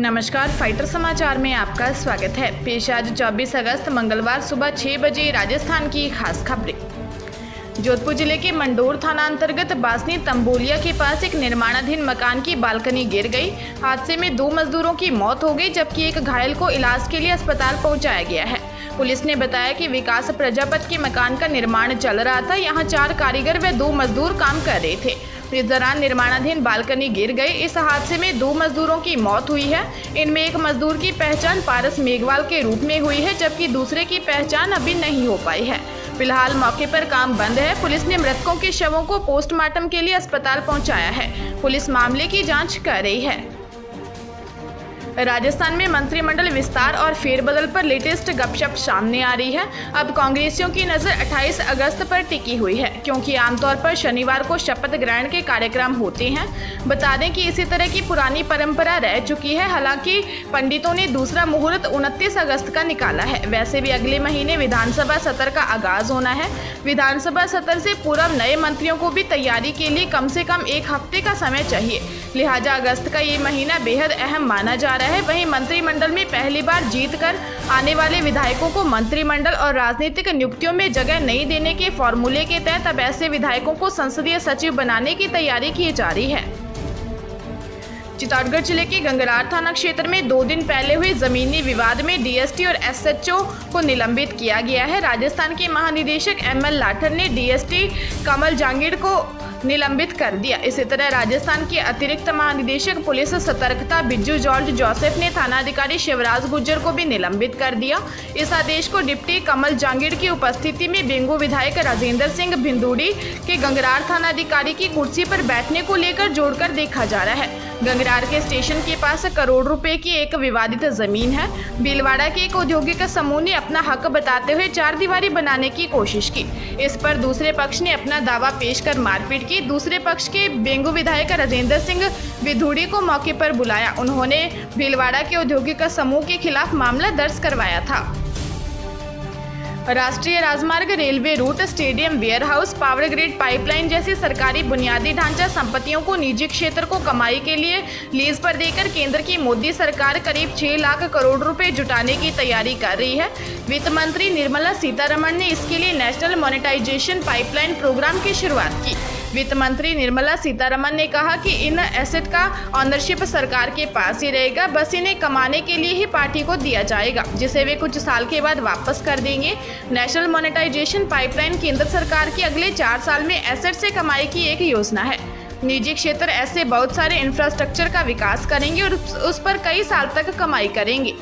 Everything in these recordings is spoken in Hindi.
नमस्कार, फाइटर समाचार में आपका स्वागत है। पेश आज 24 अगस्त, मंगलवार सुबह 6 बजे राजस्थान की खास खबरें। जोधपुर ज़िले के मंडोर थाना अंतर्गत बासनी तंबोलिया के पास एक निर्माणाधीन मकान की बालकनी गिर गई। हादसे में दो मजदूरों की मौत हो गई, जबकि एक घायल को इलाज के लिए अस्पताल पहुँचाया गया है। पुलिस ने बताया कि विकास प्रजापत के मकान का निर्माण चल रहा था। यहाँ चार कारीगर व दो मजदूर काम कर रहे थे। इस दौरान निर्माणाधीन बालकनी गिर गई। इस हादसे में दो मजदूरों की मौत हुई है। इनमें एक मजदूर की पहचान पारस मेघवाल के रूप में हुई है, जबकि दूसरे की पहचान अभी नहीं हो पाई है। फ़िलहाल मौके पर काम बंद है। पुलिस ने मृतकों के शवों को पोस्टमार्टम के लिए अस्पताल पहुँचाया है। पुलिस मामले की जाँच कर रही है। राजस्थान में मंत्रिमंडल विस्तार और फेरबदल पर लेटेस्ट गपशप सामने आ रही है। अब कांग्रेसियों की नज़र 28 अगस्त पर टिकी हुई है, क्योंकि आमतौर पर शनिवार को शपथ ग्रहण के कार्यक्रम होते हैं। बता दें कि इसी तरह की पुरानी परंपरा रह चुकी है, हालाँकि पंडितों ने दूसरा मुहूर्त उनतीस अगस्त का निकाला है। वैसे भी अगले महीने विधानसभा सत्र का आगाज़ होना है। विधानसभा सत्र से पूर्व नए मंत्रियों को भी तैयारी के लिए कम से कम एक हफ़्ते का समय चाहिए। लिहाजा अगस्त का ये महीना बेहद अहम माना जा रहा है। वहीं मंत्रिमंडल में पहली बार जीत कर आने वाले विधायकों को मंत्रिमंडल और राजनीतिक नियुक्तियों में जगह नहीं देने के फॉर्मूले के तहत अब ऐसे विधायकों को संसदीय सचिव बनाने की तैयारी की जा रही है। चित्तौड़गढ़ ज़िले के गंगरार थाना क्षेत्र में दो दिन पहले हुए जमीनी विवाद में डीएसटी और एसएचओ को निलंबित किया गया है। राजस्थान के महानिदेशक एम एल लाठर ने डीएसटी कमल जांगीर को निलंबित कर दिया। इसी तरह राजस्थान के अतिरिक्त महानिदेशक, पुलिस सतर्कता बिजू जॉर्ज जोसेफ ने थानाधिकारी शिवराज गुज्जर को भी निलंबित कर दिया। इस आदेश को डिप्टी कमल जांगीर की उपस्थिति में बेंगू विधायक राजेंद्र सिंह भिंदुड़ी के गंगरार थानाधिकारी की कुर्सी पर बैठने को लेकर जोड़कर देखा जा रहा है। गंगरार के स्टेशन के पास करोड़ रुपए की एक विवादित ज़मीन है। भीलवाड़ा के एक औद्योगिक समूह ने अपना हक बताते हुए चार दीवारी बनाने की कोशिश की। इस पर दूसरे पक्ष ने अपना दावा पेश कर मारपीट की। दूसरे पक्ष के बेंगू विधायक राजेंद्र सिंह विधुड़ी को मौके पर बुलाया। उन्होंने भीलवाड़ा के औद्योगिक समूह के खिलाफ मामला दर्ज करवाया था। राष्ट्रीय राजमार्ग railway route, stadium warehouse power grid pipeline जैसी सरकारी बुनियादी ढांचा संपत्तियों को निजी क्षेत्र को कमाई के लिए लीज पर देकर केंद्र की मोदी सरकार करीब छह लाख करोड़ रुपए जुटाने की तैयारी कर रही है। वित्त मंत्री निर्मला सीतारमण ने इसके लिए नेशनल मोनेटाइजेशन पाइपलाइन प्रोग्राम की शुरुआत की। वित्त मंत्री निर्मला सीतारमन ने कहा कि इन एसेट का ऑनरशिप सरकार के पास ही रहेगा, बस इन्हें कमाने के लिए ही पार्टी को दिया जाएगा, जिसे वे कुछ साल के बाद वापस कर देंगे। नेशनल मोनेटाइजेशन पाइपलाइन केंद्र सरकार की अगले चार साल में एसेट से कमाई की एक योजना है। निजी क्षेत्र ऐसे बहुत सारे इंफ्रास्ट्रक्चर का विकास करेंगे और उस पर कई साल तक कमाई करेंगे।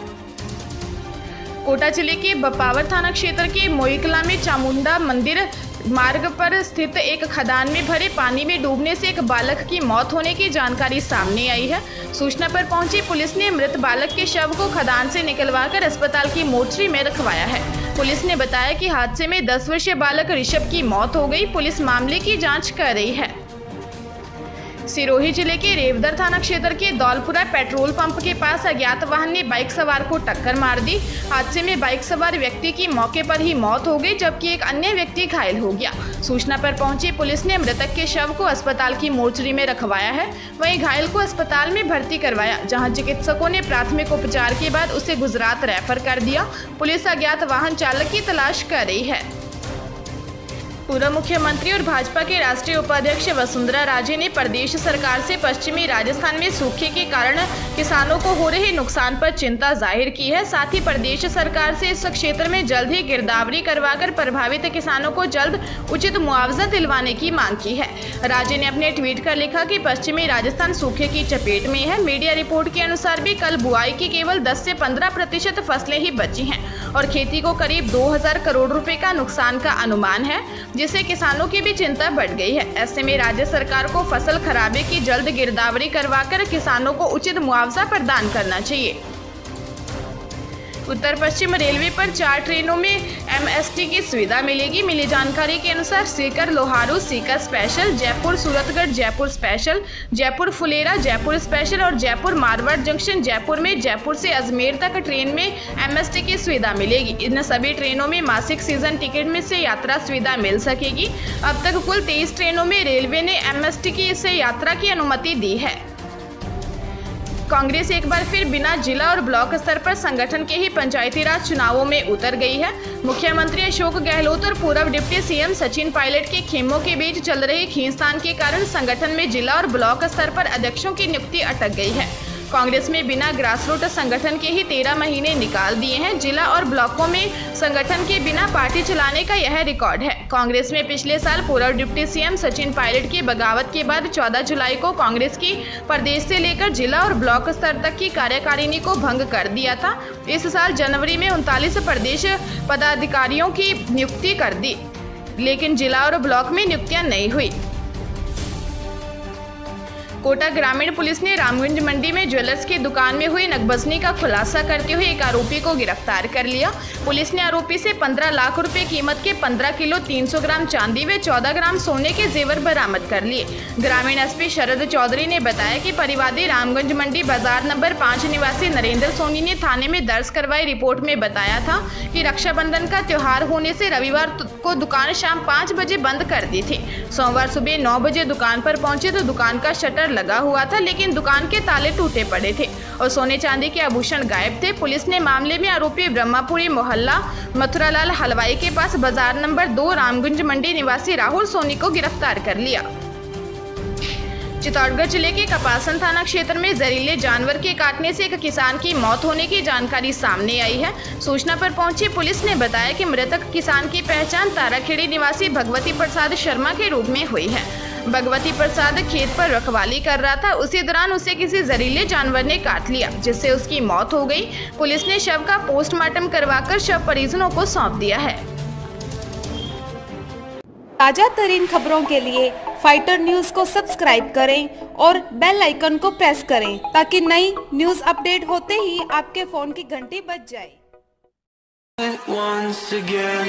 कोटा ज़िले के बपावर थाना क्षेत्र के मोईकला में चामुंडा मंदिर मार्ग पर स्थित एक खदान में भरे पानी में डूबने से एक बालक की मौत होने की जानकारी सामने आई है। सूचना पर पहुँची पुलिस ने मृत बालक के शव को खदान से निकलवाकर अस्पताल की मोर्चरी में रखवाया है। पुलिस ने बताया कि हादसे में 10 वर्षीय बालक ऋषभ की मौत हो गई। पुलिस मामले की जाँच कर रही है। सिरोही ज़िले के रेवदर थाना क्षेत्र के दौलपुरा पेट्रोल पंप के पास अज्ञात वाहन ने बाइक सवार को टक्कर मार दी। हादसे में बाइक सवार व्यक्ति की मौके पर ही मौत हो गई, जबकि एक अन्य व्यक्ति घायल हो गया। सूचना पर पहुँची पुलिस ने मृतक के शव को अस्पताल की मोर्चरी में रखवाया है। वहीं घायल को अस्पताल में भर्ती करवाया, जहाँ चिकित्सकों ने प्राथमिक उपचार के बाद उसे गुजरात रेफर कर दिया। पुलिस अज्ञात वाहन चालक की तलाश कर रही है। पूर्व मुख्यमंत्री और भाजपा के राष्ट्रीय उपाध्यक्ष वसुंधरा राजे ने प्रदेश सरकार से पश्चिमी राजस्थान में सूखे के कारण किसानों को हो रहे नुकसान पर चिंता ज़ाहिर की है। साथ ही प्रदेश सरकार से इस क्षेत्र में जल्द ही गिरदावरी करवाकर प्रभावित किसानों को जल्द उचित मुआवजा दिलवाने की मांग की है। राजे ने अपने ट्वीट कर लिखा कि पश्चिमी राजस्थान सूखे की चपेट में है। मीडिया रिपोर्ट के अनुसार भी कल बुआई की केवल दस से पंद्रह प्रतिशत फ़सलें ही बची हैं और खेती को करीब दो हज़ार करोड़ रुपए का नुकसान का अनुमान है। जिससे किसानों की भी चिंता बढ़ गई है। ऐसे में राज्य सरकार को फ़सल खराबे की जल्द गिरदावरी करवाकर किसानों को उचित मुआवजा प्रदान करना चाहिए। उत्तर पश्चिम रेलवे पर चार ट्रेनों में एमएसटी की सुविधा मिलेगी। मिली जानकारी के अनुसार Sikar, Loharu, Sikar special, Jaipur, Suratgarh, Jaipur special, Jaipur Phulera, Jaipur special और जयपुर मारवाड़ जंक्शन जयपुर में जयपुर से अजमेर तक ट्रेन में एमएसटी की सुविधा मिलेगी। इन सभी ट्रेनों में मासिक सीज़न टिकट में से यात्रा सुविधा मिल सकेगी। अब तक कुल तेईस ट्रेनों में रेलवे ने एमएसटी की से यात्रा की अनुमति दी है। कांग्रेस एक बार फिर बिना जिला और ब्लॉक स्तर पर संगठन के ही पंचायती राज चुनावों में उतर गई है। मुख्यमंत्री अशोक गहलोत और पूर्व डिप्टी सीएम सचिन पायलट के खेमों के बीच चल रही खींचतान के कारण संगठन में जिला और ब्लॉक स्तर पर अध्यक्षों की नियुक्ति अटक गई है। कांग्रेस में बिना ग्रासरूट संगठन के ही तेरह महीने निकाल दिए हैं। जिला और ब्लॉकों में संगठन के बिना पार्टी चलाने का यह रिकॉर्ड है। कांग्रेस में पिछले साल पूर्व डिप्टी सीएम सचिन पायलट की बगावत के बाद 14 जुलाई को कांग्रेस की प्रदेश से लेकर जिला और ब्लॉक स्तर तक की कार्यकारिणी को भंग कर दिया था। इस साल जनवरी में उनतालीस प्रदेश पदाधिकारियों की नियुक्ति कर दी, लेकिन जिला और ब्लॉक में नियुक्तियाँ नहीं हुई। कोटा ग्रामीण पुलिस ने रामगंज मंडी में ज्वेलर्स की दुकान में हुई नकबजनी का खुलासा करते हुए एक आरोपी को गिरफ़्तार कर लिया। पुलिस ने आरोपी से 15 लाख रुपए कीमत के 15 किलो 300 ग्राम चांदी व 14 ग्राम सोने के जेवर बरामद कर लिए। ग्रामीण एसपी शरद चौधरी ने बताया कि परिवादी रामगंज मंडी बाज़ार नंबर पाँच निवासी नरेंद्र सोनी ने थाने में दर्ज करवाई रिपोर्ट में बताया था कि रक्षाबंधन का त्यौहार होने से रविवार को दुकान शाम पाँच बजे बंद कर दी थी। सोमवार सुबह नौ बजे दुकान पर पहुँचे तो दुकान का शटर लगा हुआ था, लेकिन दुकान के ताले टूटे पड़े थे और सोने चांदी के आभूषण गायब थे। पुलिस ने मामले में आरोपी ब्रह्मापुरी मोहल्ला मथुरालाल हलवाई के पास बाज़ार नंबर दो, रामगंज मंडी निवासी राहुल सोनी को गिरफ़्तार कर लिया। चित्तौड़गढ़ ज़िले के कपासन थाना क्षेत्र में जहरीले जानवर के काटने से एक किसान की मौत होने की जानकारी सामने आई है। सूचना पर पहुँची पुलिस ने बताया कि मृतक किसान की पहचान ताराखेड़ी निवासी भगवती प्रसाद शर्मा के रूप में हुई है। भगवती प्रसाद खेत पर रखवाली कर रहा था। उसी दौरान उसे किसी जहरीले जानवर ने काट लिया जिससे उसकी मौत हो गई। पुलिस ने शव का पोस्टमार्टम करवाकर शव परिजनों को सौंप दिया है। ताज़ा तरीन खबरों के लिए फाइटर न्यूज़ को सब्सक्राइब करें और बेल आइकन को प्रेस करें ताकि नई न्यूज़ अपडेट होते ही आपके फ़ोन की घंटी बज जाए। Once again